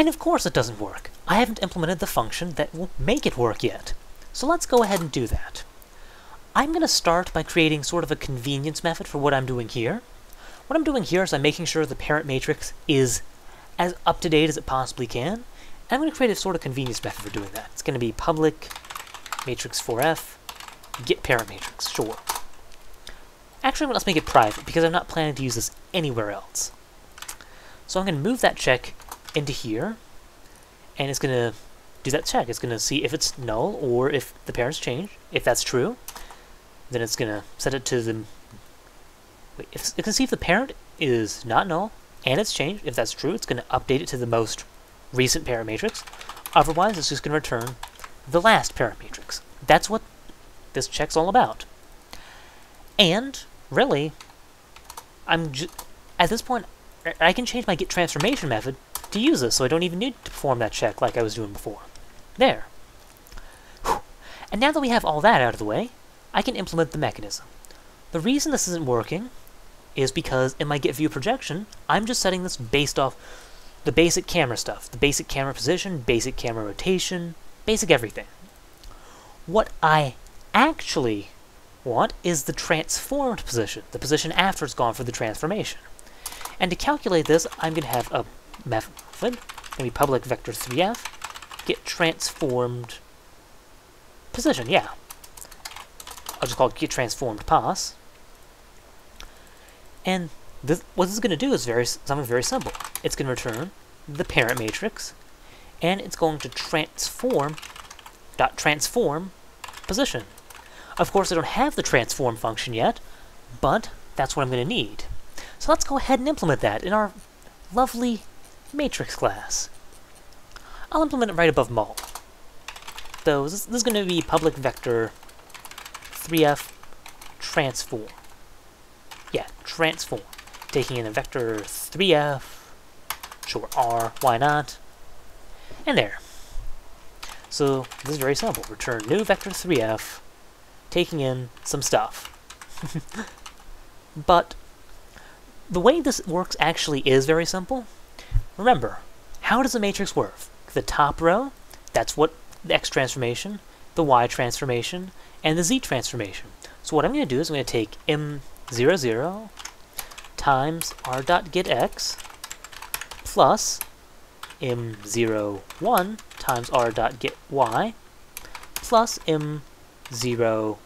And of course it doesn't work. I haven't implemented the function that will make it work yet. So let's go ahead and do that. I'm going to start by creating sort of a convenience method for what I'm doing here. What I'm doing here is I'm making sure the parent matrix is as up-to-date as it possibly can. And I'm going to create a sort of convenience method for doing that. It's going to be public matrix 4f get parent matrix, sure. Actually, let's make it private, because I'm not planning to use this anywhere else. So I'm going to move that check into here, and it's going to do that check. It's going to see if it's null or if the parents change. If that's true, then it's going to set it to the... Wait, if, it can see if the parent is not null and it's changed. If that's true, it's going to update it to the most recent parent matrix. Otherwise, it's just going to return the last parent matrix. That's what this check's all about. And, really, I'm at this point, I can change my get transformation method to use this, so I don't even need to perform that check like I was doing before. There. Whew. And now that we have all that out of the way, I can implement the mechanism. The reason this isn't working is because in my get view projection, I'm just setting this based off the basic camera stuff, the basic camera position, basic camera rotation, basic everything. What I actually want is the transformed position, the position after it's gone for the transformation. And to calculate this, I'm going to have a method, going to be public vector 3f, get transformed position, yeah. I'll just call it get transformed pos. And this, what this is going to do is very something very simple. It's going to return the parent matrix, and it's going to transform dot transform position. Of course, I don't have the transform function yet, but that's what I'm going to need. So let's go ahead and implement that in our lovely matrix class. I'll implement it right above mul. So this, this is going to be public vector 3f transform. Yeah, transform. Taking in a vector 3f, sure, r, why not? And there. So this is very simple. Return new vector 3f, taking in some stuff. but the way this works actually is very simple. Remember, how does a matrix work? The top row, that's what the x transformation, the y transformation, and the z transformation. So what I'm going to do is I'm going to take m00 times r dot get x plus m01 times r dot get y plus m02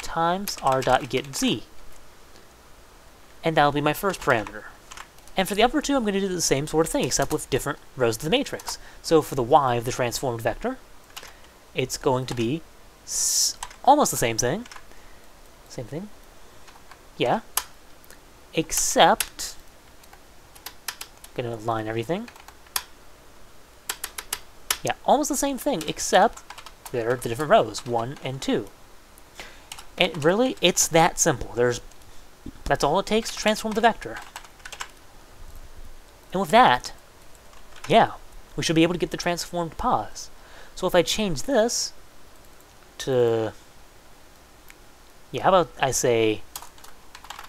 times r dot get z. And that'll be my first parameter. And for the upper two, I'm going to do the same sort of thing, except with different rows of the matrix. So for the y of the transformed vector, it's going to be almost the same thing. Same thing. Yeah. Except Gonna align everything. Yeah, almost the same thing, except there are the different rows, one and two. And really, it's that simple. There's That's all it takes to transform the vector. And with that, yeah, we should be able to get the transformed pos. So if I change this to, yeah, how about I say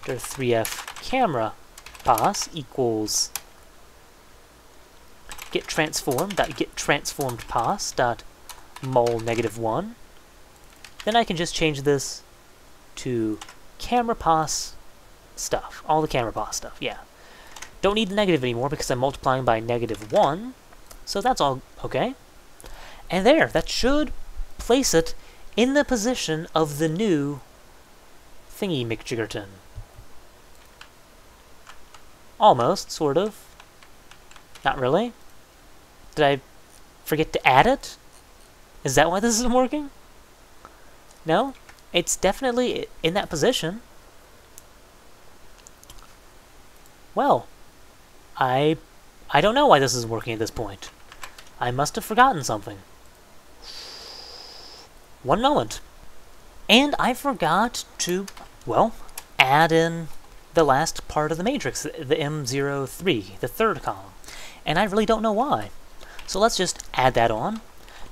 3f camera pos equals get transformed dot get transformed pos dot mul negative one. Then I can just change this to camera pos stuff, all the camera pos stuff. Yeah, don't need the negative anymore because I'm multiplying by negative one, so that's all okay. And there, that should place it in the position of the new thingy McJiggerton. Almost, sort of. Not really. Did I forget to add it? Is that why this isn't working? No? It's definitely in that position. Well, I I don't know why this isn't working at this point. I must have forgotten something. One moment. And I forgot to, well, add in the last part of the matrix, the M03, the third column. And I really don't know why. So let's just add that on.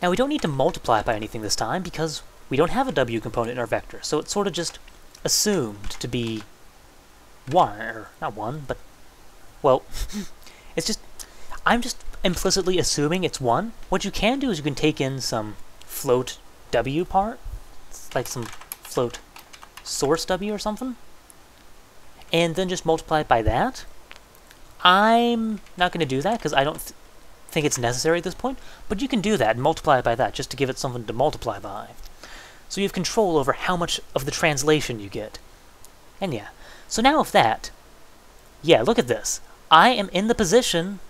Now we don't need to multiply by anything this time because we don't have a w component in our vector, so it's sort of just assumed to be 1, or not 1, but, well, It's just, I'm just implicitly assuming it's 1. What you can do is you can take in some float w part, like some float source w or something, and then just multiply it by that. I'm not going to do that because I don't th think it's necessary at this point, but you can do that and multiply it by that just to give it something to multiply by. So you have control over how much of the translation you get. And yeah, so now with that, yeah, look at this. I am in the position,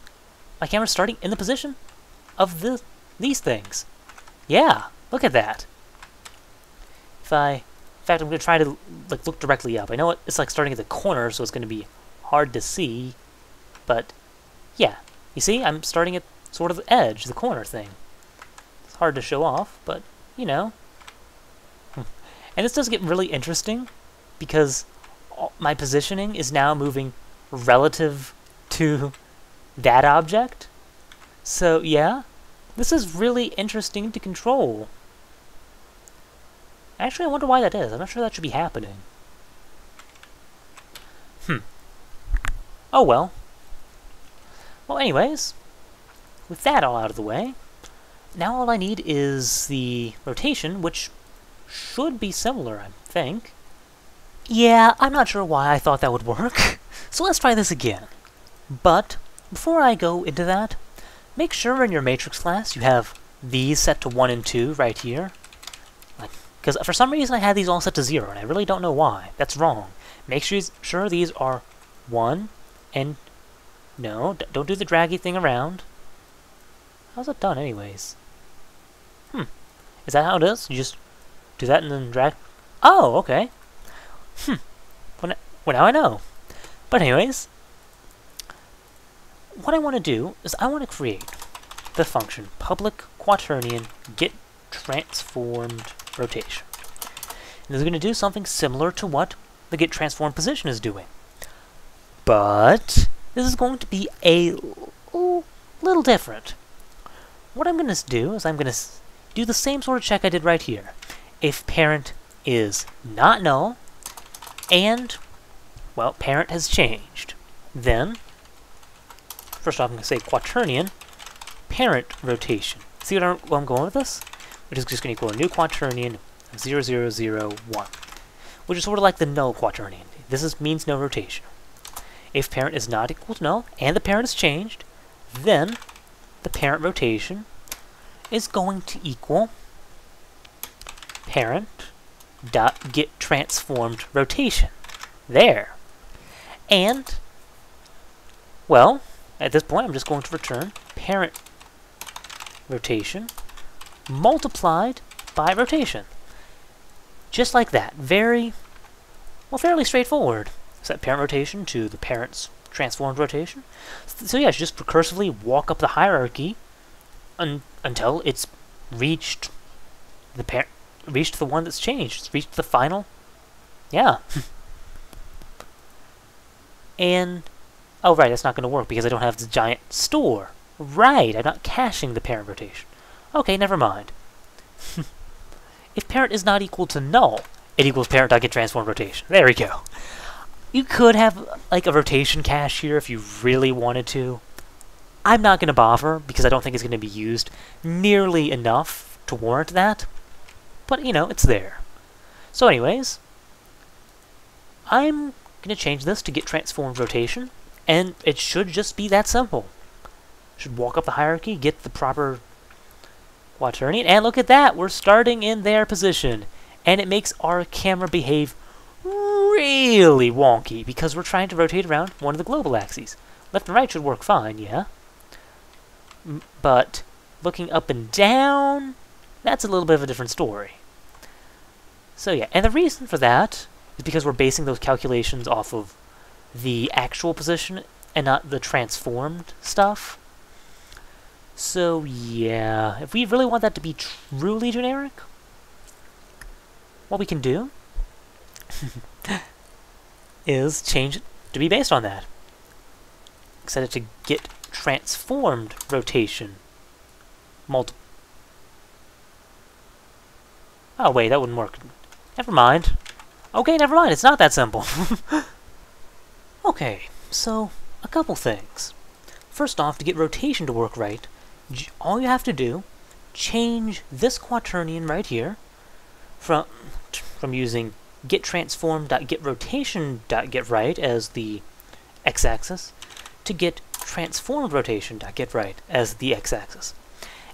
my camera's starting in the position of the these things. Yeah, look at that. If I, in fact, I'm going to try to like look directly up. I know it's like starting at the corner, so it's going to be hard to see, but yeah, you see, I'm starting at sort of the edge, the corner thing. It's hard to show off, but, you know. and this does get really interesting, because uh, my positioning is now moving relative to that object. So, yeah, this is really interesting to control. Actually, I wonder why that is. I'm not sure that should be happening. Hmm. Oh well. Well, anyways, with that all out of the way, now all I need is the rotation, which should be similar, I think. Yeah, I'm not sure why I thought that would work, so let's try this again. But, before I go into that, make sure in your matrix class you have these set to 1 and 2 right here. Because for some reason I had these all set to 0, and I really don't know why. That's wrong. Make sure, sure these are 1 and no, don't do the draggy thing around. How's it done anyways? Hmm. Is that how it is? You just do that and then drag? Oh, okay. Hmm. Well, well now I know. But anyways, what I want to do is I want to create the function public quaternion get transformed rotation. And this is going to do something similar to what the get transformed position is doing. But this is going to be a little different. What I'm going to do is I'm going to do the same sort of check I did right here. If parent is not null, and, well, parent has changed, then, first off I'm going to say quaternion, parent rotation. See where I'm going with this? Which is just going to equal a new quaternion of 0001, which is sort of like the null quaternion. This is, means no rotation. If parent is not equal to null, and the parent is changed, then the parent rotation is going to equal parent dot get transformed rotation. There. And, well, at this point I'm just going to return parent rotation multiplied by rotation. Just like that. Very, well, fairly straightforward set parent rotation to the parent's transformed rotation. So yeah, just recursively walk up the hierarchy un until it's reached the parent, reached the one that's changed. It's reached the final. Yeah. and oh right, that's not going to work because I don't have the giant store. Right, I'm not caching the parent rotation. Okay, never mind. if parent is not equal to null, it equals parent.get transformed rotation. There we go. You could have like a rotation cache here if you really wanted to. I'm not going to bother because I don't think it's going to be used nearly enough to warrant that. But, you know, it's there. So anyways, I'm going to change this to get transformed rotation, and it should just be that simple. Should walk up the hierarchy, get the proper quaternion, and look at that, we're starting in their position. And it makes our camera behave really wonky because we're trying to rotate around one of the global axes. Left and right should work fine, yeah? But looking up and down, that's a little bit of a different story. So yeah, and the reason for that is because we're basing those calculations off of the actual position and not the transformed stuff. So yeah, if we really want that to be truly generic, what we can do is change it to be based on that. Set it to get transformed rotation. Multi Oh wait, that wouldn't work. Never mind. Okay, never mind, it's not that simple. okay, so, a couple things. First off, to get rotation to work right, all you have to do, change this quaternion right here from, from using getTransform.getRotation.getRight as the x-axis to get transformed rotation.getRight as the x-axis.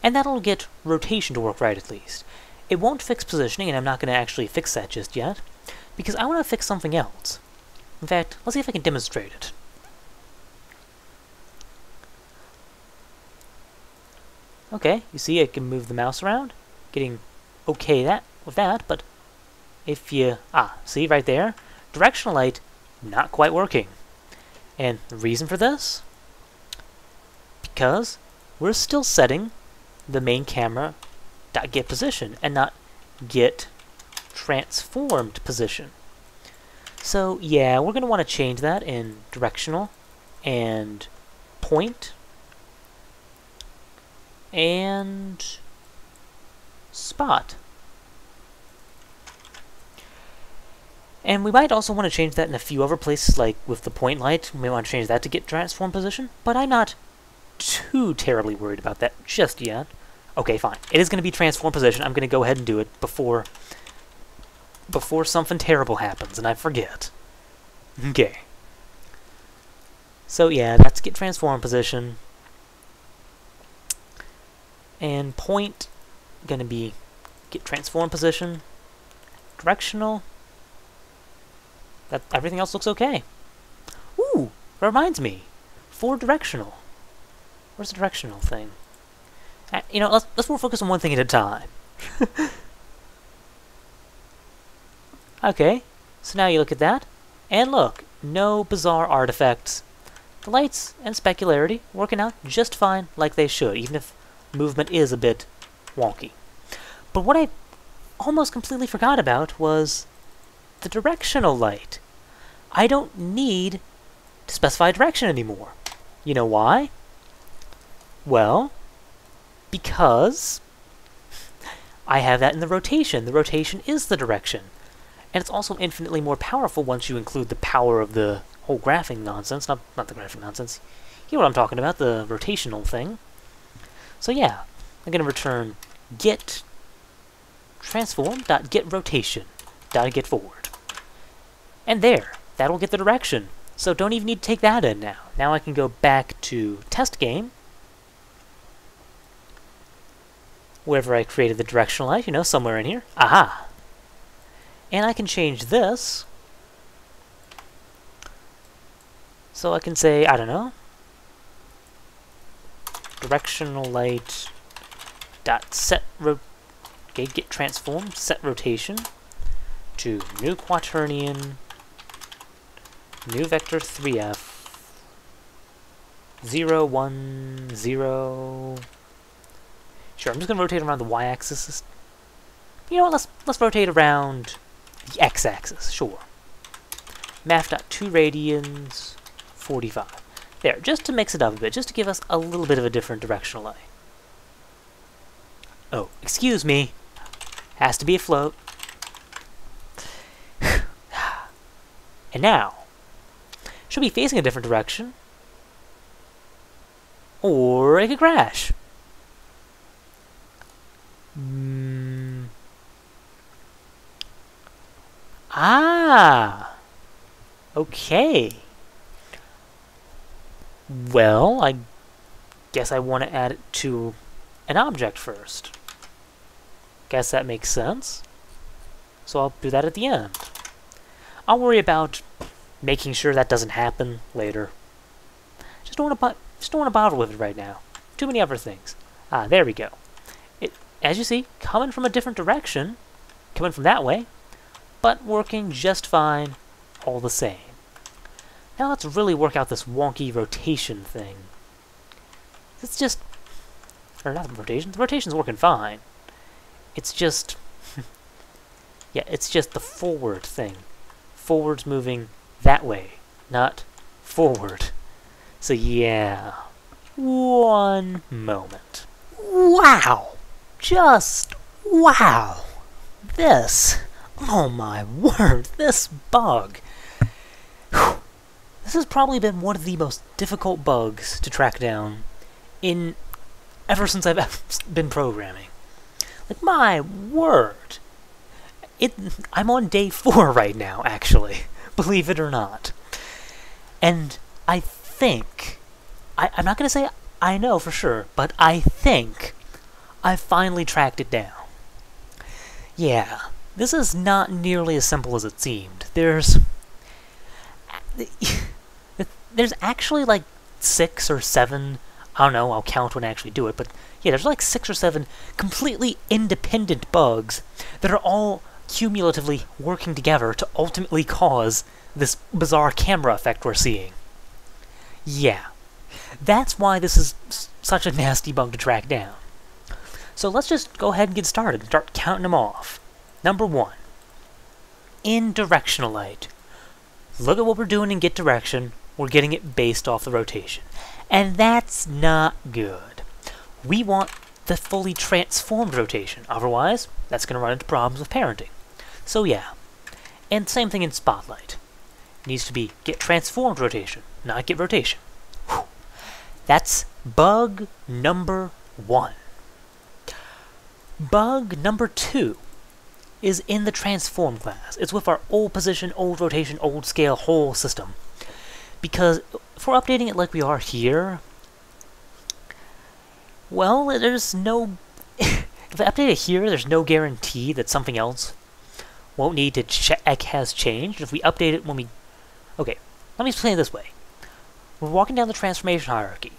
And that'll get rotation to work right at least. It won't fix positioning, and I'm not going to actually fix that just yet, because I want to fix something else. In fact, let's see if I can demonstrate it. Okay, you see I can move the mouse around, getting okay that with that, but if you, ah, see right there, directional light not quite working. And the reason for this? Because we're still setting the main camera dot get position and not get transformed position. So yeah, we're going to want to change that in directional and point and spot. And we might also want to change that in a few other places, like with the point light. We may want to change that to get transform position, but I'm not too terribly worried about that just yet. Okay, fine. It is going to be transform position. I'm going to go ahead and do it before before something terrible happens and I forget. Okay. So yeah, that's get transform position. And point to be get transform position. Directional. That everything else looks okay. Ooh, reminds me. For directional. Where's the directional thing? Uh, you know, let's let's more focus on one thing at a time. okay, so now you look at that, and look, no bizarre artifacts. The lights and specularity working out just fine like they should, even if movement is a bit wonky. But what I almost completely forgot about was the directional light. I don't need to specify direction anymore. You know why? Well, because I have that in the rotation. The rotation is the direction. And it's also infinitely more powerful once you include the power of the whole graphing nonsense. Not, not the graphing nonsense. You know what I'm talking about, the rotational thing. So yeah, I'm going to return get transform dot get rotation dot get forward. And there, that'll get the direction. So don't even need to take that in now. Now I can go back to test game wherever I created the directional light, you know, somewhere in here. Aha! And I can change this. So I can say, I don't know, directional light dot set ro okay, get transformed, set rotation to new quaternion, new vector 3f, 0, 1, 0, Sure, I'm just gonna rotate around the y-axis. You know what, let's, let's rotate around the x-axis, sure. Math dot to radians, 45. There, just to mix it up a bit, just to give us a little bit of a different directional line. Oh, excuse me. Has to be a float. and now, should be facing a different direction. Or it could crash. Ah! Okay. Well, I guess I want to add it to an object first. Guess that makes sense. So I'll do that at the end. I'll worry about making sure that doesn't happen later. Just don't want to just don't want to bother with it right now. Too many other things. Ah, there we go It, as you see, coming from a different direction, coming from that way, but working just fine all the same. Now let's really work out this wonky rotation thing. It's just... Or not the rotation, the rotation's working fine. It's just... yeah, it's just the forward thing. Forward's moving that way, not forward. So yeah, one moment. Wow! just wow. This, oh my word, this bug. Whew, This has probably been one of the most difficult bugs to track down in ever since I've been programming. Like my word. It I'm on day 4 right now actually, believe it or not. And I think I, I'm not going to say I know for sure, but I think I finally tracked it down. Yeah, this is not nearly as simple as it seemed. There's there's actually like six or seven. I don't know. I'll count when I actually do it, but yeah, there's like six or seven completely independent bugs that are all cumulatively working together to ultimately cause this bizarre camera effect we're seeing. Yeah, that's why this is such a nasty bug to track down. So let's just go ahead and get started and start counting them off. Number one, in directional light. Look at what we're doing in get direction. We're getting it based off the rotation. And that's not good. We want the fully transformed rotation. Otherwise, that's going to run into problems with parenting. So yeah. And same thing in spotlight. It needs to be get transformed rotation, not get rotation. Whew. That's bug number one. Bug number two is in the transform class. It's with our old position, old rotation, old scale whole system. Because if we're updating it like we are here, well, there's no... if I update it here, there's no guarantee that something else won't need to check has changed. If we update it when we... Okay, let me explain it this way. We're walking down the transformation hierarchy.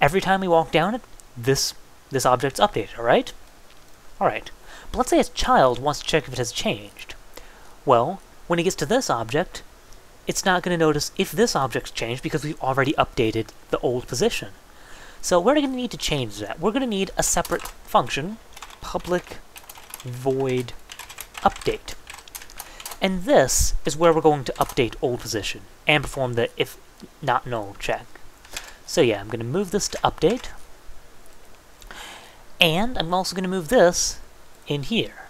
Every time we walk down it, this this object's updated, alright? Alright. But let's say a child wants to check if it has changed. Well, when it gets to this object, it's not going to notice if this object's changed because we've already updated the old position. So we're going to need to change that. We're going to need a separate function, public void update. And this is where we're going to update old position and perform the if not null check. So yeah, I'm going to move this to update. And I'm also going to move this in here.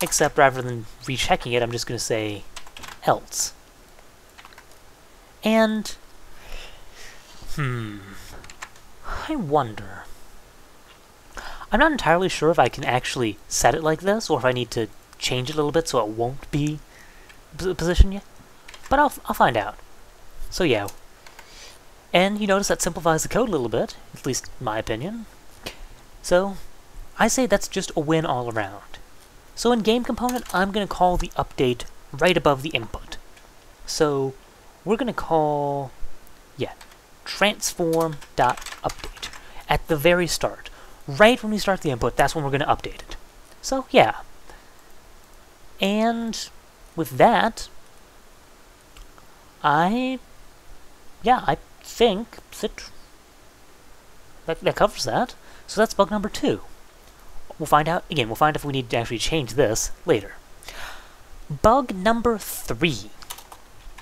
Except rather than rechecking it, I'm just going to say else. And, hmm, I wonder. I'm not entirely sure if I can actually set it like this, or if I need to change it a little bit so it won't be position yet. But I'll, I'll find out. So yeah. And you notice that simplifies the code a little bit, at least in my opinion. So, I say that's just a win all around. So in game component, I'm going to call the update right above the input. So we're going to call, yeah, transform.update at the very start. Right when we start the input, that's when we're going to update it. So yeah. And with that, I, yeah, I think that, that, that covers that. So that's bug number two. We'll find out, again, we'll find if we need to actually change this later. Bug number three.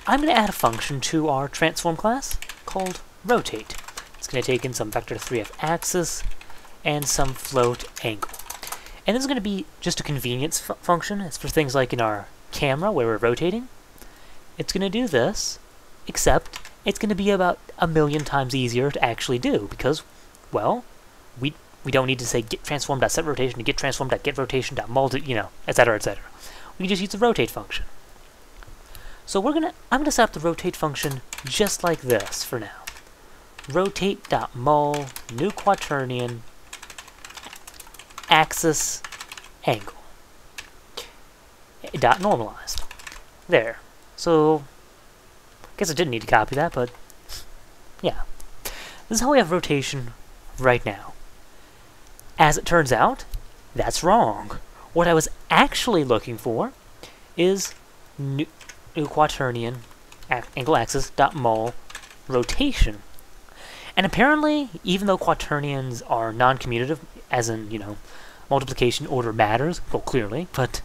I'm going to add a function to our transform class called rotate. It's going to take in some vector 3f axis and some float angle. And this is going to be just a convenience function. It's for things like in our camera where we're rotating. It's going to do this, except it's going to be about a million times easier to actually do because, well, we we don't need to say get transform.set rotation to get transform.get rotation multi, you know, etc. etc. We can just use the rotate function. So we're gonna I'm gonna set up the rotate function just like this for now. Rotate.mul new quaternion axis angle dot normalized. There. So I guess I didn't need to copy that, but yeah. This is how we have rotation right now. As it turns out, that's wrong. What I was actually looking for is new, new quaternion angle axis dot mul rotation. And apparently, even though quaternions are non-commutative, as in, you know, multiplication order matters, well, clearly, but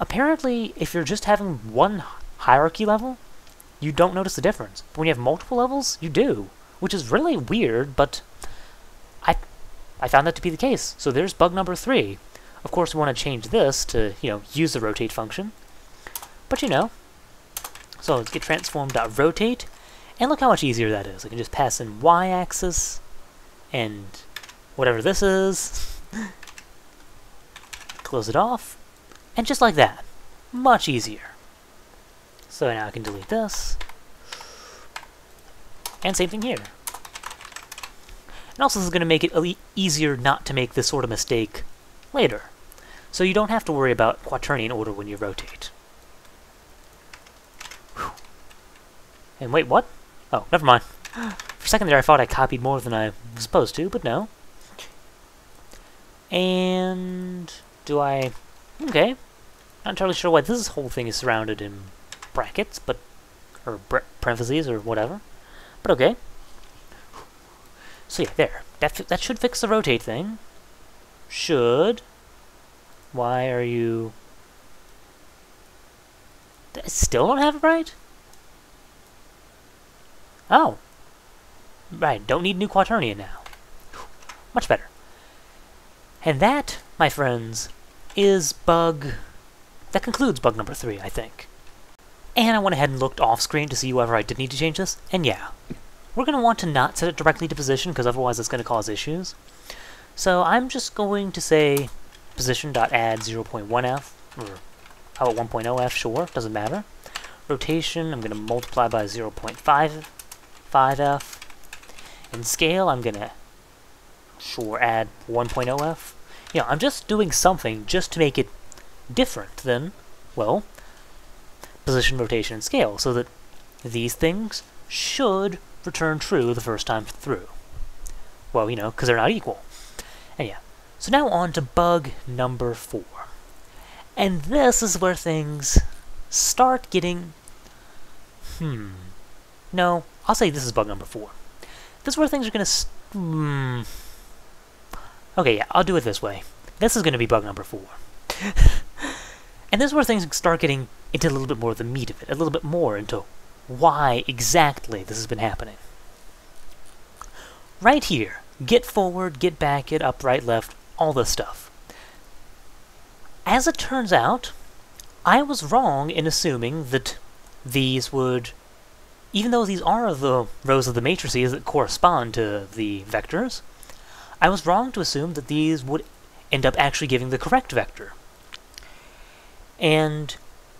apparently, if you're just having one hierarchy level, you don't notice the difference. But when you have multiple levels, you do, which is really weird, but I found that to be the case. So there's bug number three. Of course, we want to change this to, you know, use the rotate function. But, you know, So let's get transform.rotate, and look how much easier that is. I can just pass in y-axis, and whatever this is, close it off, and just like that. Much easier. So now I can delete this, and same thing here. And also this is going to make it easier not to make this sort of mistake later. So you don't have to worry about quaternion order when you rotate. Whew. And wait, what? Oh, never mind. For a second there I thought I copied more than I was supposed to, but no. And... do I... okay. Not entirely sure why this whole thing is surrounded in brackets, but... or parentheses, or whatever. But okay. So yeah, there. That, that should fix the rotate thing. Should. Why are you... I still don't have it right? Oh. Right, don't need new quaternion now. Much better. And that, my friends, is bug... That concludes bug number three, I think. And I went ahead and looked off-screen to see whether I did need to change this, and yeah. We're going to want to not set it directly to position, because otherwise it's going to cause issues. So I'm just going to say position.add 0.1f, or how about 1.0f, sure, doesn't matter. Rotation, I'm going to multiply by 0.5f. And scale, I'm going to, sure, add 1.0f. Yeah, I'm just doing something just to make it different than, well, position, rotation, and scale, so that these things should return true the first time through. Well, you know, because they're not equal. And yeah, so now on to bug number four. And this is where things start getting... Hmm. No, I'll say this is bug number four. This is where things are going to... Hmm. Okay, yeah, I'll do it this way. This is going to be bug number four. and this is where things start getting into a little bit more of the meat of it, a little bit more into why exactly this has been happening. Right here, get forward, get back, get up, right, left, all this stuff. As it turns out, I was wrong in assuming that these would, even though these are the rows of the matrices that correspond to the vectors, I was wrong to assume that these would end up actually giving the correct vector. And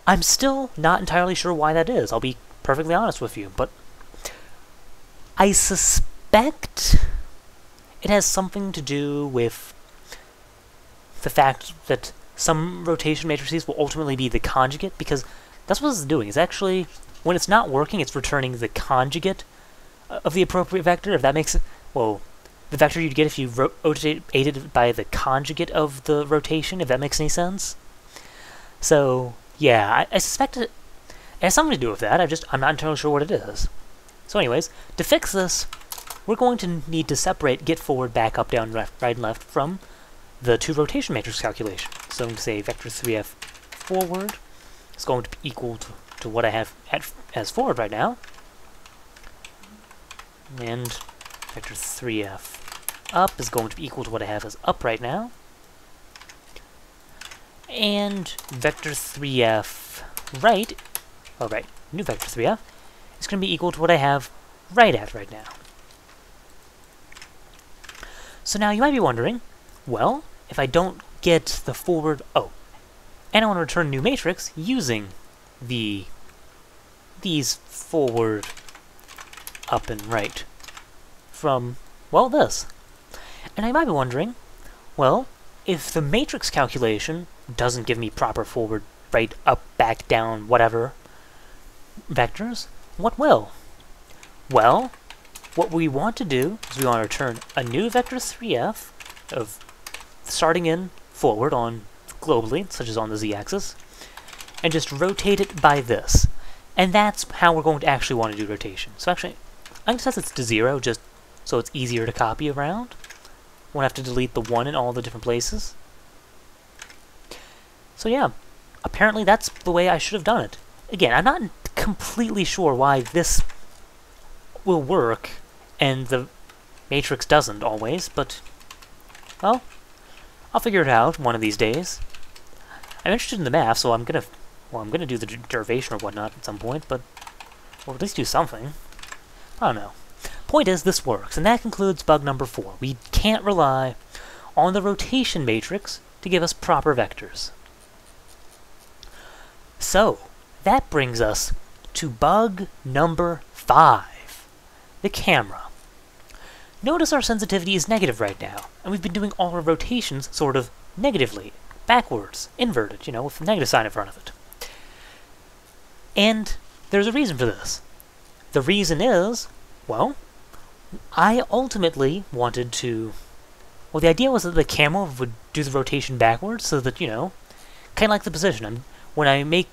I'm still not entirely sure why that is, I'll be perfectly honest with you, but I suspect it has something to do with the fact that some rotation matrices will ultimately be the conjugate, because that's what it's doing. It's actually, when it's not working, it's returning the conjugate uh, of the appropriate vector, if that makes it, well, the vector you'd get if you rotated by the conjugate of the rotation, if that makes any sense. So, yeah, I, I suspect it, it has something to do with that, I just, I'm not entirely sure what it is. So anyways, to fix this, we're going to need to separate get forward, back, up, down, left, right, and left from the two rotation matrix calculation. So I'm going to say vector 3f forward is going to be equal to, to what I have at, as forward right now. And vector 3f up is going to be equal to what I have as up right now. And vector 3f right, oh right, new vector 3f, is going to be equal to what I have right at right now. So now you might be wondering, well, if I don't get the forward... Oh, and I want to return new matrix using the these forward, up, and right from, well, this. And I might be wondering, well, if the matrix calculation doesn't give me proper forward, right, up, back, down, whatever vectors, what will? Well, what we want to do is we want to return a new vector 3f of starting in forward on globally, such as on the z-axis, and just rotate it by this. And that's how we're going to actually want to do rotation. So actually, I'm set this to 0 just so it's easier to copy around. Won't have to delete the 1 in all the different places. So yeah, apparently that's the way I should have done it. Again, I'm not completely sure why this will work and the matrix doesn't always, but, well, I'll figure it out one of these days. I'm interested in the math, so I'm gonna Well, I'm to do the derivation or whatnot at some point, but... Or at least do something. I don't know. Point is, this works, and that concludes bug number four. We can't rely on the rotation matrix to give us proper vectors. So, that brings us to bug number five, the camera. Notice our sensitivity is negative right now, and we've been doing all our rotations sort of negatively, backwards, inverted, you know, with a negative sign in front of it. And there's a reason for this. The reason is, well, I ultimately wanted to... Well, the idea was that the camera would do the rotation backwards, so that, you know, kind of like the position. I'm, when I make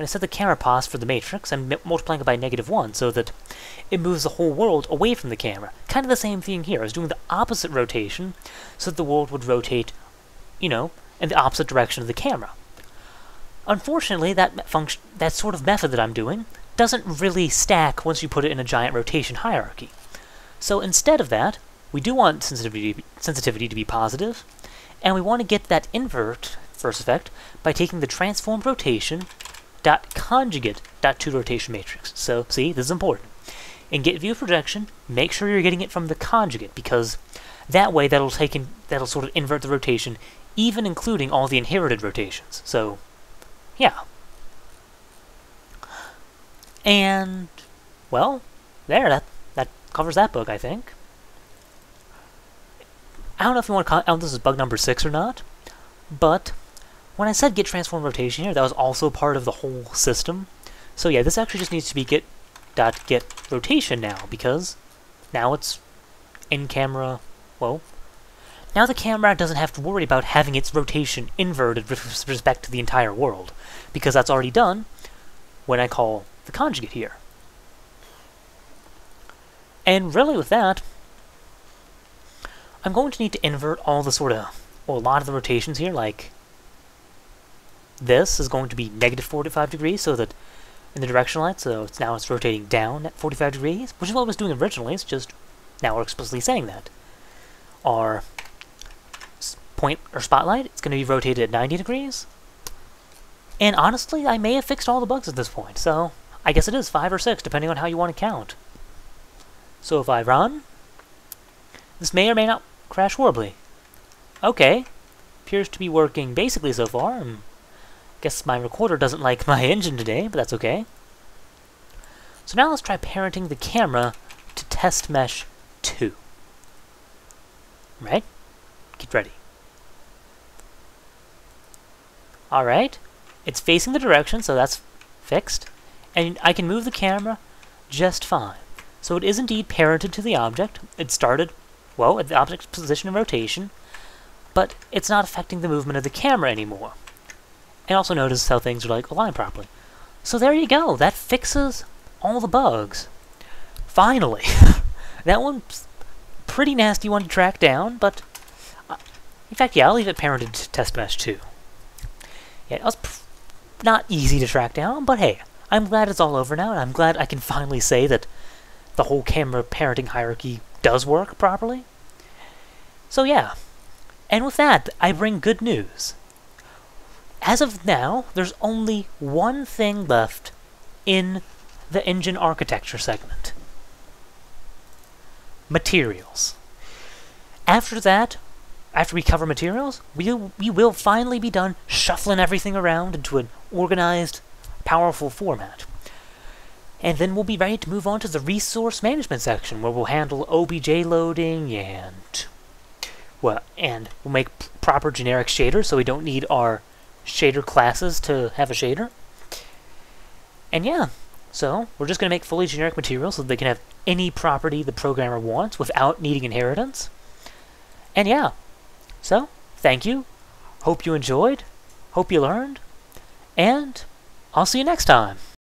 when I set the camera pos for the matrix, I'm multiplying it by negative 1 so that it moves the whole world away from the camera. Kind of the same thing here. I was doing the opposite rotation so that the world would rotate, you know, in the opposite direction of the camera. Unfortunately, that function, that sort of method that I'm doing doesn't really stack once you put it in a giant rotation hierarchy. So instead of that, we do want sensitivity, sensitivity to be positive, and we want to get that invert first effect by taking the transformed rotation dot conjugate dot to rotation matrix. So see, this is important. In get view projection, make sure you're getting it from the conjugate because that way that'll take in, that'll sort of invert the rotation, even including all the inherited rotations. So, yeah. And well, there that that covers that book, I think. I don't know if you want to call this is bug number six or not, but when I said get transform rotation here, that was also part of the whole system. So yeah, this actually just needs to be get dot get rotation now, because now it's in camera, well, now the camera doesn't have to worry about having its rotation inverted with respect to the entire world, because that's already done when I call the conjugate here. And really with that, I'm going to need to invert all the sort of, well, a lot of the rotations here, like this is going to be negative 45 degrees, so that in the direction line, so it's now it's rotating down at 45 degrees, which is what it was doing originally, it's just now we're explicitly saying that. Our point or spotlight, it's going to be rotated at 90 degrees. And honestly, I may have fixed all the bugs at this point, so I guess it is 5 or 6, depending on how you want to count. So if I run, this may or may not crash horribly. Okay, appears to be working basically so far. I'm Guess my recorder doesn't like my engine today, but that's okay. So now let's try parenting the camera to test mesh 2. Right? Get ready. Alright, it's facing the direction, so that's fixed. And I can move the camera just fine. So it is indeed parented to the object. It started, well, at the object's position and rotation, but it's not affecting the movement of the camera anymore and also notice how things are like aligned properly. So there you go. That fixes all the bugs. Finally. that one's pretty nasty one to track down, but uh, in fact, yeah, I'll leave it parented to test mesh too. Yeah, it was not easy to track down, but hey, I'm glad it's all over now, and I'm glad I can finally say that the whole camera parenting hierarchy does work properly. So yeah, and with that, I bring good news. As of now, there's only one thing left in the engine architecture segment. Materials. After that, after we cover materials, we, we will finally be done shuffling everything around into an organized, powerful format. And then we'll be ready to move on to the resource management section, where we'll handle OBJ loading and well, and we'll make proper generic shaders so we don't need our shader classes to have a shader. And yeah, so we're just going to make fully generic materials so they can have any property the programmer wants without needing inheritance. And yeah, so thank you. Hope you enjoyed. Hope you learned. And I'll see you next time.